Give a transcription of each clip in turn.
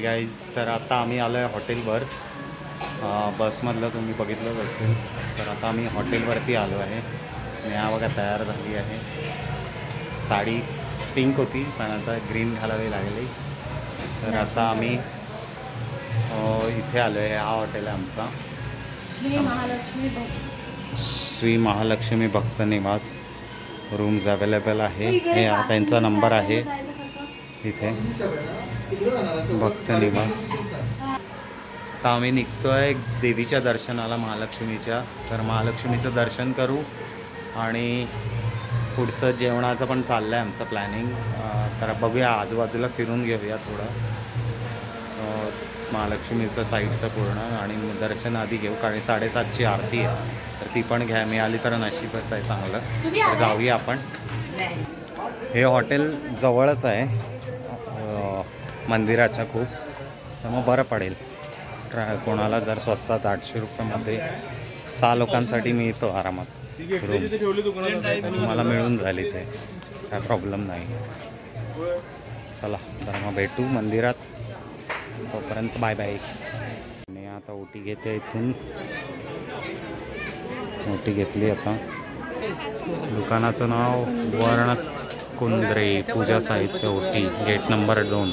Hi guys तर आता आम्ही आलो आहे हॉटेलवर बसमधलं तुम्ही बघितलंच असेल. तर आता आम्ही हॉटेलवरती आलो आहे. आणि हा बघा तयार झाली आहे. साडी पिंक होती पण आता ग्रीन घालावी लागली. तर आता आम्ही इथे आलो आहे हा हॉटेल आहे आमचा. श्री महालक्ष्मी भक्त. श्री महालक्ष्मी भक्त निवास. रूम्स अवेलेबल आहे. हे हा त्यांचा नंबर आहे. इथे. भक्त निवास. तर आम्ही निघतो आहे देवीच्या दर्शनाला महालक्ष्मीच्या. तर महालक्ष्मीचं दर्शन करू आणि पुढचं जेवणाचं पण चाललं आहे आमचं प्लॅनिंग तर बघूया आजूबाजूला फिरून घेऊया थोडं. महालक्ष्मीचं साईडचं पूर्ण आणि दर्शन आधी घेऊ कारण साडेसातची आरती आहे. तर ती पण घ्या मिळाली तर नशीबच आहे चांगलं. तर जाऊया आपण. हे हॉटेल जवळच आहे. मंदिराच्या खूप तर मग बरं पडेल. ट्रा कोणाला जर स्वस्तात आठशे रुपयामध्ये सहा लोकांसाठी मिळतो आरामात. रूम तुम्हाला मिळून झाली ते काय प्रॉब्लेम नाही. चला तर मग भेटू मंदिरात. तोपर्यंत बाय बाय आणि आता ओटी घेते इथून. ओटी घेतली आता. दुकानाचं नाव वर्ण कुंद्रे पूजा साहित्य ओटी गेट नंबर दोन.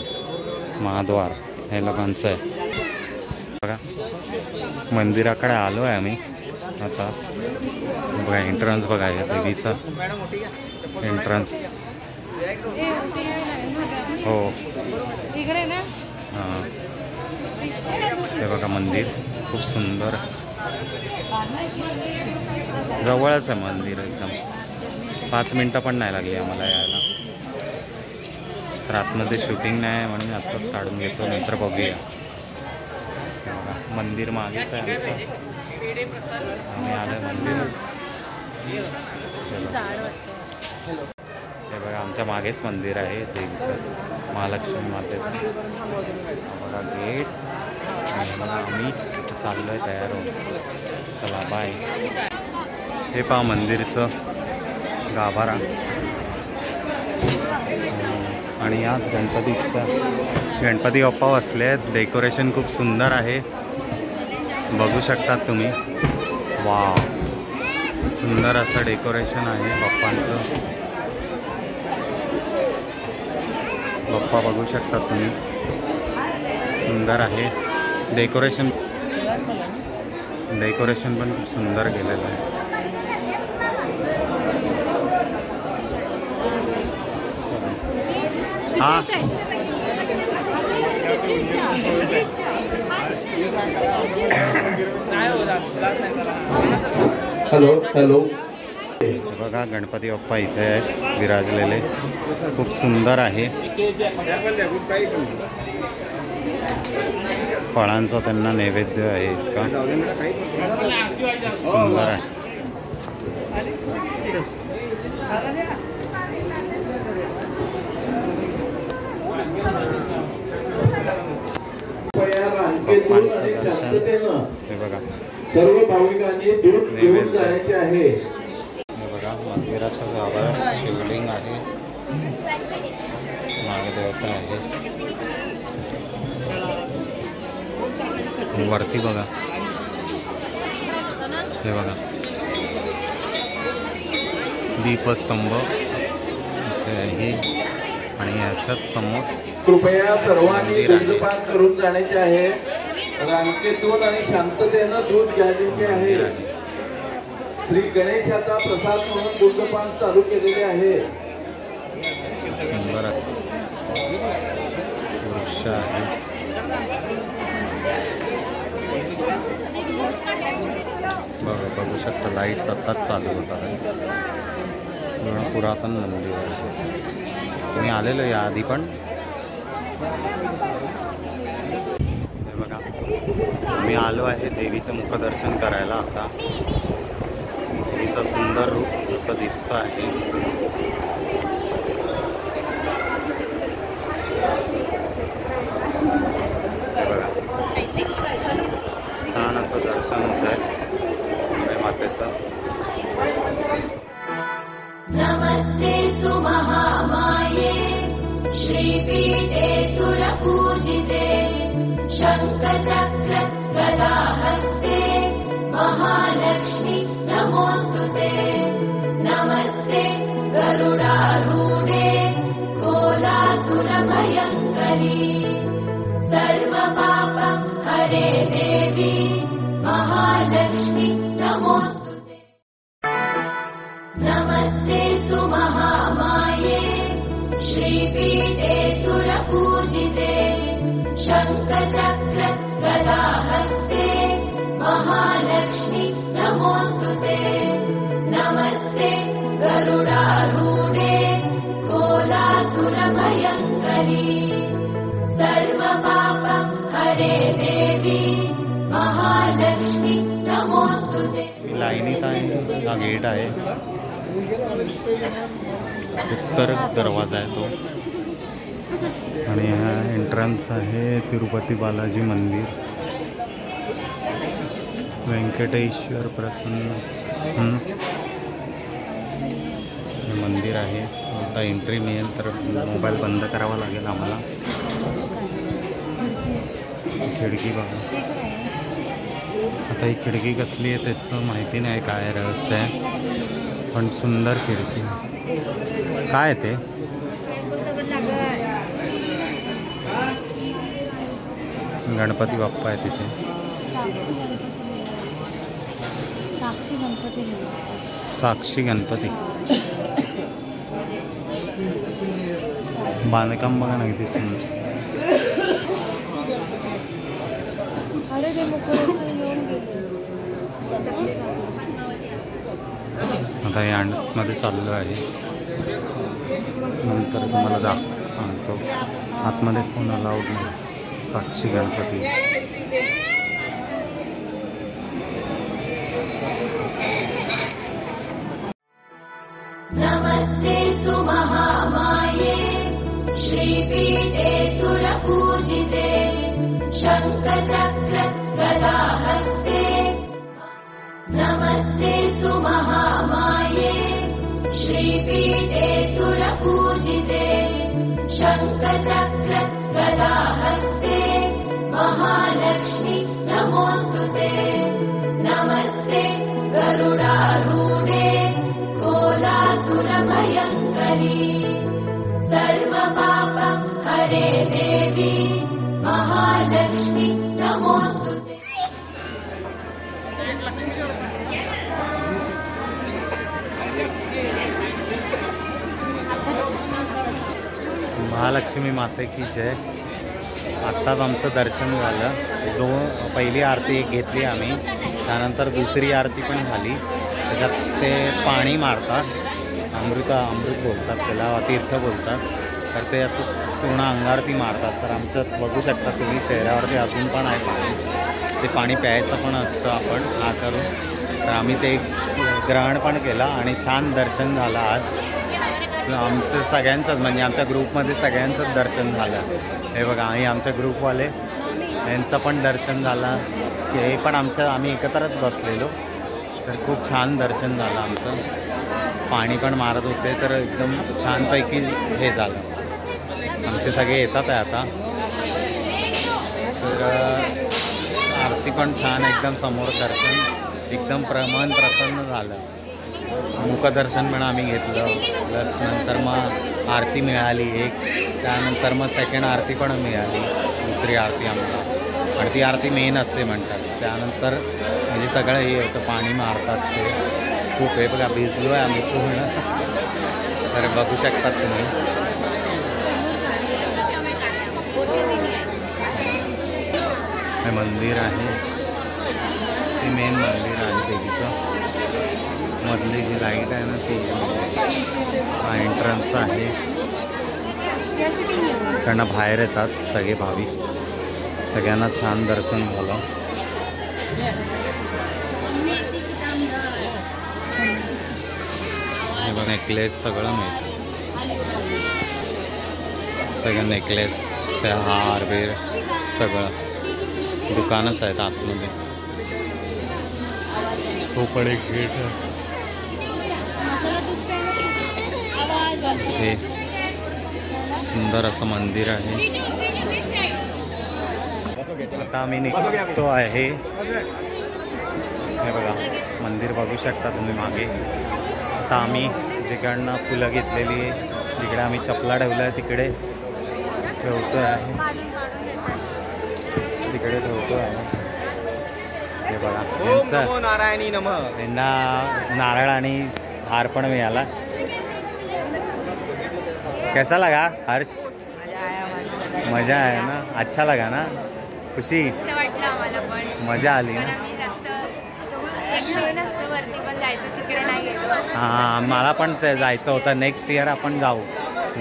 महाद्वार हे लोकांचं आहे. बघा मंदिराकडे आलो आहे आम्ही. आता बघा एंट्रन्स बघा या देवीचा एंट्रन्स हो. हां. हे बघा मंदिर खूप सुंदर. जवळच आहे मंदिर एकदम. पाच मिनटं पण नाही लागली आम्हाला यायला. तर आतमध्ये शूटिंग नाही आहे म्हणून आत्ताच काढून घेतो नंतर बघूया. बघा मंदिर मागेच आहे आम्ही आलं मंदिर हे बघा. आमच्या मागेच मंदिर आहे देवीचं. महालक्ष्मी मातेचं. बघा गेट आम्ही चाललो आहे तयार होऊन. चला बाय हे पहा मंदिरचं गाभारा. आणि आज गणपतीचा गणपती बाप्पा बसले आहेत. डेकोरेशन खूप सुंदर आहे. बघू शकतात तुम्ही. वा सुंदर असं डेकोरेशन आहे बाप्पांचं. बाप्पा बघू शकतात तुम्ही. सुंदर आहे. डेकोरेशन डेकोरेशन पण खूप सुंदर केलेलं आहे. हा? Hello hello. हे बघा गणपती बाप्पा इथे आहेत विराजलेले. खूप सुंदर आहे. फळांचा त्यांना नैवेद्य आहे इतका. सुंदर आहे कृपया आणि दर्शन. हे बघा. सर्व भाविकांनी दूध घेऊन नैवेद्य. जाण्याचे आहे. हे बघा मंदिराच्या गावात शिवलिंग आहे. नागदेवता आहे वरती बघा. हे बघा. दीपस्तंभ. आहे. आणि याच्यात समोर कृपया सर्वांनी करून जाण्याचे आहे. रांगेतून आणि शांततेनं दूध घ्यायचे आहे. श्री गणेशाचा प्रसाद म्हणून दुग्धपान चालू केलेले आहे. आहे. बघा बघू शकता लाइट सतत चालू होतात पूर्ण पुरातन मंदिर आहे. मी आलेलो या आधी पण? बघा. मी आलो आहे देवीचं मुखदर्शन करायला आता. देवीचं सुंदर रूप जसं दिसतं आहे. बघा. छान असं दर्शन होत आहे. अंबे मातेचं. नमस्ते सुमहामाये. श्रीपीठे सुरपूजिते. शङ्खचक्र गदाहस्ते महालक्ष्मी नमोऽस्तु ते। नमस्ते गरुडारूढे। कोलासुरभयङ्करी। सर्वपाप हरे देवी। महालक्ष्मी नमोऽस्तु ते। नमस्ते स्तु महामाये श्रीपीठे सुरपूजिते महालक्ष्मी नमोऽस्तु ते। नमस्ते गरुडारूढे कोलासुरभयङ्करी। सर्वपाप हरे देवी महालक्ष्मी नमोऽस्तु ते। गेट आहे. उत्तर दरवाजा आहे तो आणि हा एंट्रन्स आहे तिरुपती बालाजी मंदिर. व्यंकटेश्वर प्रसन्न. हे मंदिर आहे. आता एंट्री मिळेल तर मोबाईल बंद करावा लागेल आम्हाला. खिडकी बघा. आता ही खिडकी कसली आहे त्याचं माहिती नाही काय रहस्य आहे. पण सुंदर खिडकी. काय आहे ते? गणपती बाप्पा आहे तिथे. साक्षी गणपती साक्षी गणपती. बांधकाम बघा ना किती आता हे मध्ये चाललो आहे. नंतर तुम्हाला दाख सांगतो आतमध्ये कोण अलाउड नाही. साक्षी गणपती. नमस्ते सुमहामाये श्रीपीठे सुरपूजिते शङ्खचक्र गदाहस्ते। नमस्ते सुमहामाये श्रीपीठे सुरपूजिते शङ्खचक्र गदाहस्ते महालक्ष्मी नमोऽस्तु ते। नमस्ते गरुडारूढे। कोलासुरभयङ्करी। सर्वपाप हरे देवी। महालक्ष्मी नमोऽस्तु ते महालक्ष्मी माते की जय आत्ताच आमचं दर्शन झालं. दोन पहिली आरती एक घेतली आम्ही. त्यानंतर दुसरी आरती पण झाली. त्याच्यात ते पाणी मारतात. अमृता अमृत बोलतात त्याला तीर्थ बोलतात. तर ते असं पूर्ण अंगावरती मारतात. तर आमचं बघू शकता तुम्ही चेहऱ्यावरती अजून पण आहे पाणी. ते पाणी प्यायचं पण असतं आपण. हा करून. तर आम्ही ते ग्रहण पण केलं आणि छान दर्शन झालं आज. आमचं सगळ्यांचंच म्हणजे आमच्या ग्रुपमध्ये सगळ्यांचंच दर्शन झालं. हे बघा आणि आमच्या ग्रुपवाले यांचं पण दर्शन झालं. की हे पण आमच्या आम्ही एकत्रच बसलेलो. तर खूप छान दर्शन झालं आमचं. पाणी पण मारत होते तर एकदम छानपैकी हे झालं. आमचे सगळे येतात आहे आता. तर आरती पण छान एकदम समोर दर्शन एकदम प्रमाण प्रसन्न झालं. मुखदर्शन पण आम्ही घेतलं. प्लस नंतर मग आरती मिळाली एक. त्यानंतर मग सेकंड आरती पण मिळाली. दुसरी आरती आम्हाला. आणि ती आरती मेन असते म्हणतात. त्यानंतर म्हणजे सगळं हे होतं. पाणी मारतात ते. खूप हे बघा भिजलो आहे आम्ही पूर्ण. तर बघू शकतात तुम्ही. हे मंदिर आहे. ते मेन मंदिर आहे देवीचं मधली जी लाइट आहे ना ती हा एंट्रन्स आहे. त्यांना बाहेर येतात सगळे भाविक. सगळ्यांना छान दर्शन झालं. हे बघ नेकलेस सगळं मिळतं. सगळं नेकलेस हार बीर सगळं. दुकानच आहेत आतमध्ये. तो पण एक गेट हे सुंदर असं मंदिर आहे. आता आम्ही निघतो आहे. हे बघा मंदिर बघू शकता तुम्ही मागे. आता आम्ही जिकडनं फुलं घेतलेली आहे जिकडे आम्ही चपला ठेवल्या आहे तिकडे ठेवतो आहे. तिकडे ठेवतो आहे. हे बघा नारायणी नम. त्यांना नारळ आणि हार पण मिळाला. कैसा लगा? हर्ष? मजा आहे ना? अच्छा लगा ना? खुशी? वाटलं आम्हाला पण. मजा आली ना? हां मला पण ते जायचं होतं. नेक्स्ट इयर आपण जाऊ.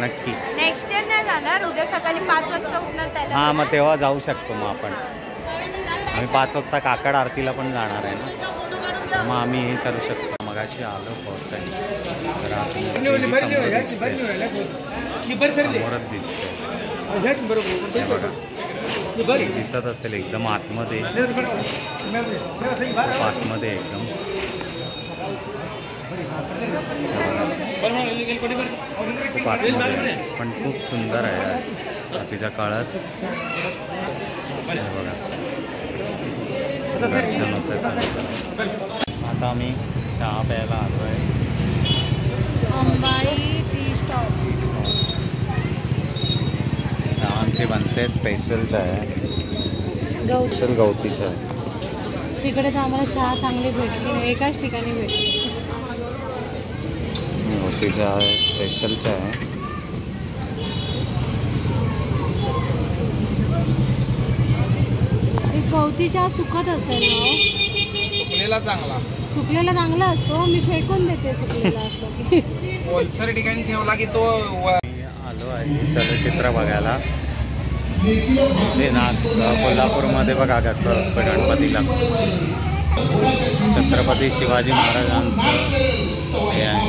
नक्की. नेक्स्ट इयर नाही जाणार. उद्या सकाळी पाच वाजता उठणार त्याला. हां मग तेव्हा जाऊ शकतो मग आपण. आम्ही पाच वाजता काकड आरतीला पण जाणार आहे ना? मग आम्ही हे करू शकतो. मगाशी आलो फर्स्ट टाइम तर समोरच दिसते हे बघा. दिसत असेल एकदम आतमध्ये. खूप आतमध्ये एकदम. खूप आतमध्ये. आहे. पण खूप सुंदर आहे तिचा कळस. हे बघा. दर्शन होतं. आता आम्ही चहा प्यायला आलो आहे आमची बनते स्पेशल चहा आहे. गौ स्पेशल गवती चहा आहे. तिकडे तर आम्हाला चहा चांगली भेटली नाही. एकाच ठिकाणी भेटली. गवती चहा आहे स्पेशल चहा आहे. गवती चहा सुकत असेल ना हो? पुण्याला चांगला. सुकलेला चांगला असतो. मी फेकून देते सुकलेला असतो की. ओलसर ठिकाणी ठेवला की तो आलो आहे चलचित्र बघायला. ना कोल्हापूरमध्ये बघा कसं असतं गणपतीला. छत्रपती शिवाजी महाराजांचं हे आहे.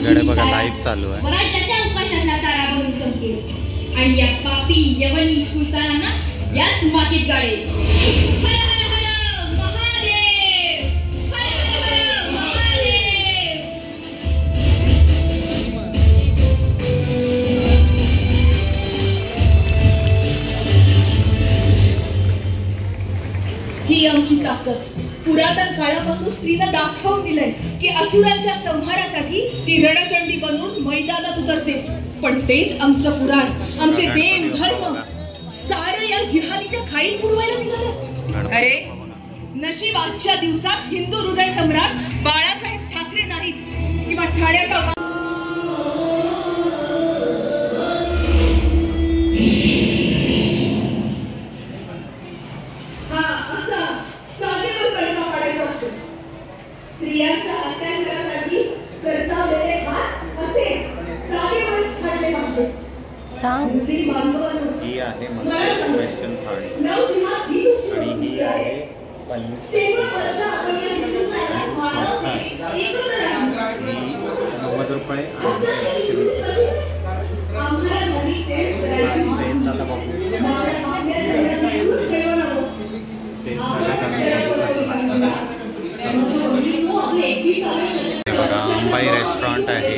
इकडे बघा लाईव्ह चालू आहे. आणि या पापी यवनी सुलतानांना याच मातीत गाडेल हर हर हर महादेव. हर हर हर महादेव. ही आमची ताकद. पुरातन काळापासून स्त्रीनं दाखवून दिलंय की असुरांच्या संहारासाठी ती रणचंडी बनून मैदानात उतरते. पण तेच आमचं पुराण. आमचे देव धर्म सारं या जिहादीच्या खाईत बुडवायला निघालं. अरे नशीब आजच्या दिवसात हिंदू हृदय सम्राट बाळासाहेब ठाकरे नाहीत. किंवा ठाण्याचा रेस्टॉरंट आहे.